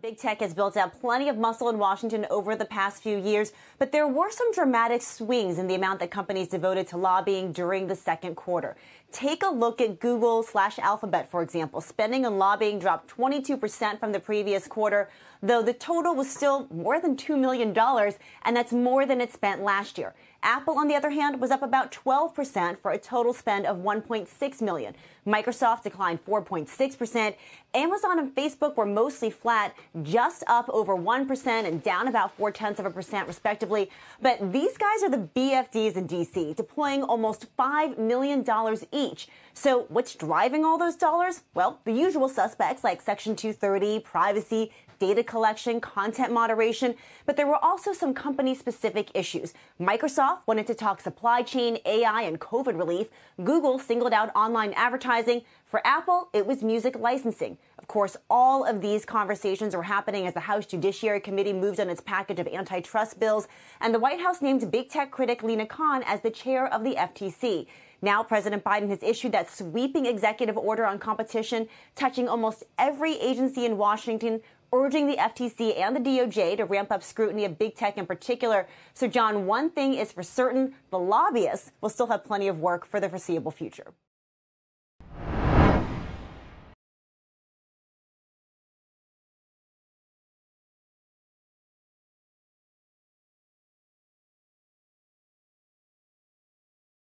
Big tech has built up plenty of muscle in Washington over the past few years, but there were some dramatic swings in the amount that companies devoted to lobbying during the second quarter. Take a look at Google slash Alphabet, for example. Spending on lobbying dropped 22% from the previous quarter, though the total was still more than $2 million, and that's more than it spent last year. Apple, on the other hand, was up about 12% for a total spend of 1.6 million. Microsoft declined 4.6%. Amazon and Facebook were mostly flat, just up over 1% and down about 4 tenths of a percent, respectively. But these guys are the BFDs in DC, deploying almost $5 million each. So what's driving all those dollars? Well, the usual suspects like Section 230, privacy, data collection, content moderation, but there were also some company specific issues. Microsoft wanted to talk supply chain, AI, and COVID relief. Google singled out online advertising. For Apple, it was music licensing. Of course, all of these conversations were happening as the House Judiciary Committee moved on its package of antitrust bills, and the White House named big tech critic Lina Khan as the chair of the FTC. Now, President Biden has issued that sweeping executive order on competition, touching almost every agency in Washington, urging the FTC and the DOJ to ramp up scrutiny of big tech in particular. So, John, one thing is for certain the lobbyists will still have plenty of work for the foreseeable future.